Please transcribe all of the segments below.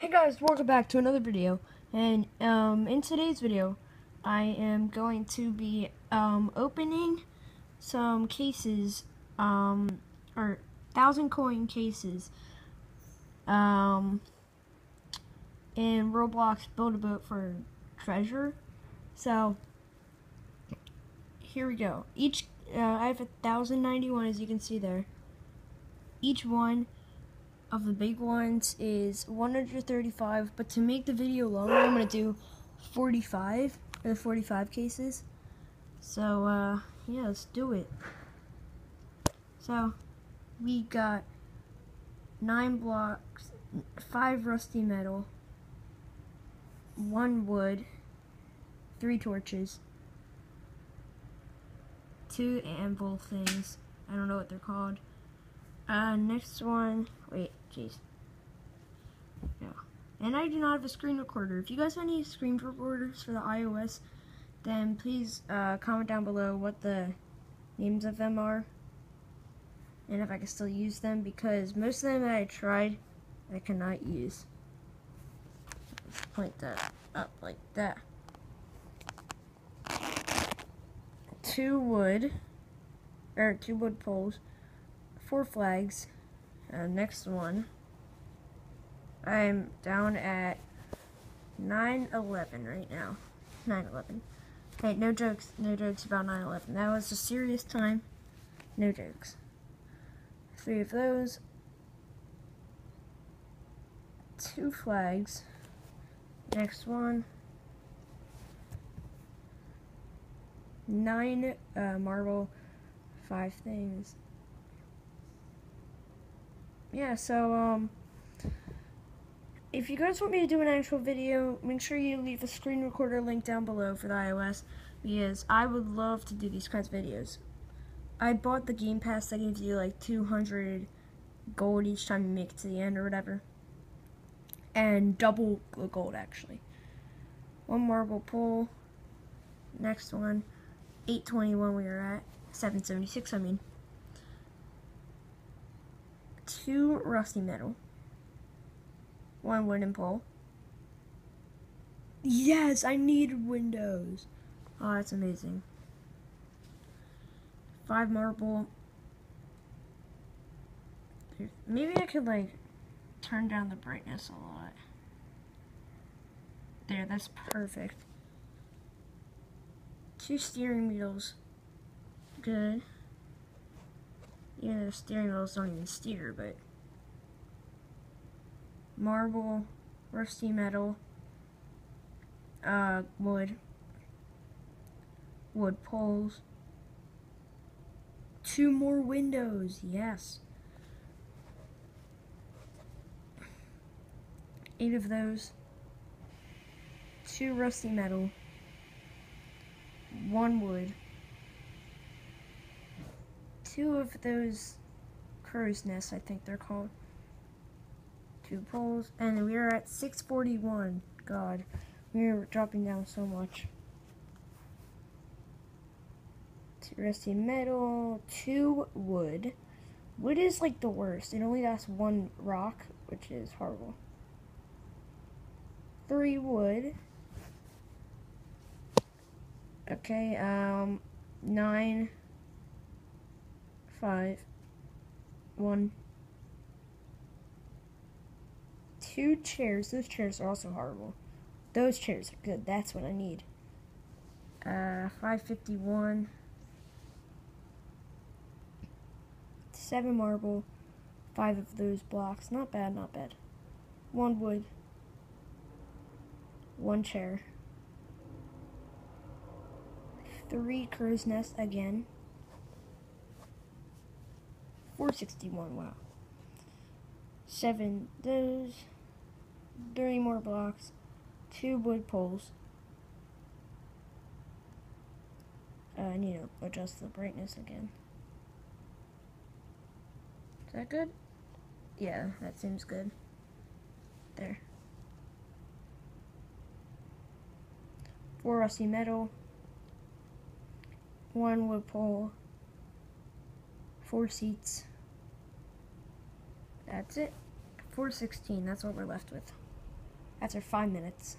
Hey guys, welcome back to another video. And um, in today's video, I am going to be um, opening some cases, um, or thousand coin cases, um, in Roblox Build a Boat for Treasure. So here we go. Each uh, I have a thousand ninety one, as you can see there. Each one of the big ones is 135, but to make the video longer, I'm going to do 45, or the 45 cases. So, uh, yeah, let's do it. So, we got 9 blocks, 5 rusty metal, 1 wood, 3 torches, 2 anvil things, I don't know what they're called, uh, next one, wait, jeez. Yeah. And I do not have a screen recorder. If you guys have any screen recorders for the iOS, then please uh, comment down below what the names of them are. And if I can still use them, because most of them that I tried, I cannot use. Let's point that up like that. Two wood, or two wood poles four flags. Uh, next one. I'm down at 9-11 right now. 9-11. Hey, no jokes, no jokes about 9-11. That was a serious time. No jokes. Three of those. Two flags. Next one. Nine uh, marble. Five things yeah, so, um, if you guys want me to do an actual video, make sure you leave a screen recorder link down below for the iOS, because I would love to do these kinds of videos. I bought the Game Pass that gives you, like, 200 gold each time you make it to the end or whatever. And double the gold, actually. One marble pull. Next one. 821 we are at. 776, I mean two rusty metal, one wooden pole. Yes, I need windows. Oh, that's amazing. Five marble. Maybe I could, like, turn down the brightness a lot. There, that's perfect. Two steering wheels. Good. Yeah, the steering wheels don't even steer, but marble, rusty metal, uh, wood, wood poles, two more windows, yes. Eight of those, two rusty metal, one wood, two of those crow's nests, I think they're called. Two poles, and we are at 641. God, we are dropping down so much. Rusty metal, two wood. Wood is like the worst. It only lasts one rock, which is horrible. Three wood. Okay, um, nine five, one, two chairs. Those chairs are also horrible. Those chairs are good. That's what I need. Uh, 551. Seven marble. Five of those blocks. Not bad, not bad. One wood. One chair. Three crow's nest again. 461, wow. Seven those, three more blocks, two wood poles. Uh, I need to adjust the brightness again. Is that good? Yeah, that seems good. There. Four rusty metal, one wood pole, four seats. That's it. 416, that's what we're left with. after five minutes.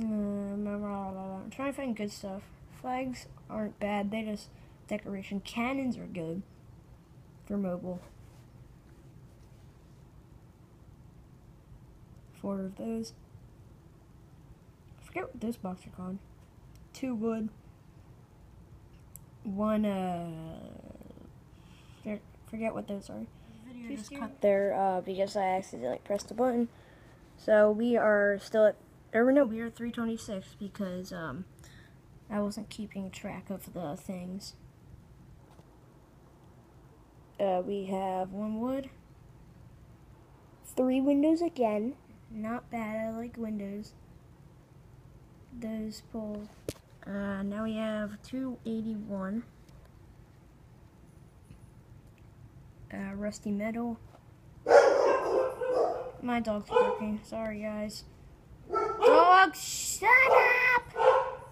I'm trying to find good stuff. Flags aren't bad, they just decoration. Cannons are good for mobile. Four of those. I forget what those boxes are called. Two wood. One, uh, forget what those are. Video just cut there uh, because I accidentally pressed the button. So we are still at, or no, we are 326 because um, I wasn't keeping track of the things. Uh, we have one wood, three windows again. Not bad. I like windows. Those poles. Uh, now we have 281. Uh, rusty metal. My dog's barking. Sorry, guys. Dog, shut up!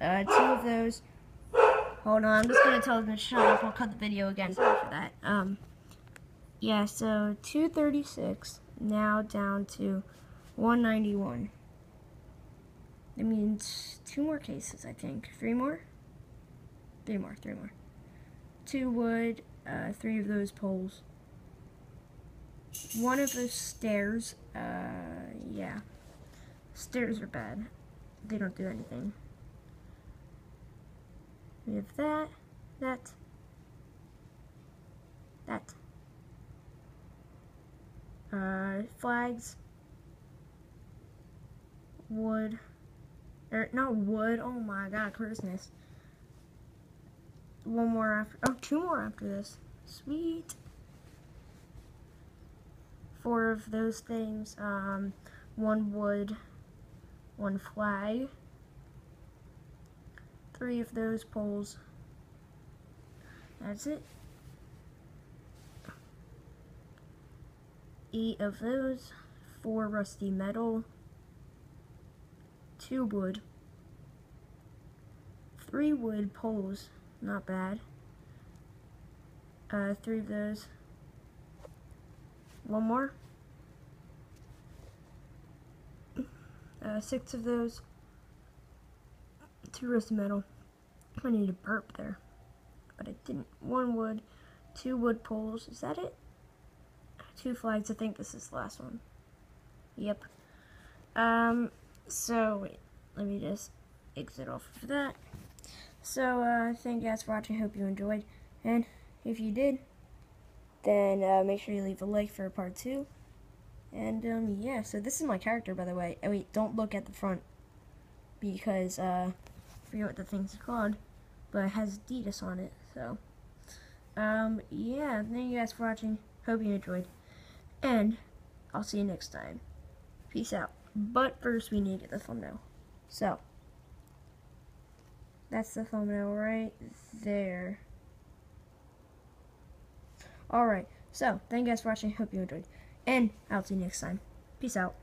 Uh, two of those. Hold on, I'm just gonna tell them to shut up. I'll cut the video again. Sorry for that. Um, yeah, so 236 now down to 191. That means two more cases, I think. Three more? Three more, three more. Two wood, uh, three of those poles. One of those stairs, uh, yeah. Stairs are bad. They don't do anything. We have that, that, that uh, flags, wood, or not wood, oh my god, Christmas. One more after, oh, two more after this. Sweet. Four of those things, um, one wood, one flag, three of those poles. That's it. eight of those, four rusty metal, two wood, three wood poles, not bad, uh, three of those, one more, uh, six of those, two rusty metal, I need a burp there, but I didn't, one wood, two wood poles, is that it? two flags. I think this is the last one. Yep. Um, so, wait, let me just exit off of that. So, uh, thank you guys for watching. Hope you enjoyed. And if you did, then uh, make sure you leave a like for part two. And, um, yeah, so this is my character, by the way. Oh, wait, don't look at the front. Because, uh, I forget what the thing's called. But it has Adidas on it, so. Um, yeah, thank you guys for watching. Hope you enjoyed. And I'll see you next time. Peace out. But first, we need to get the thumbnail. So, that's the thumbnail right there. Alright, so, thank you guys for watching. Hope you enjoyed. And I'll see you next time. Peace out.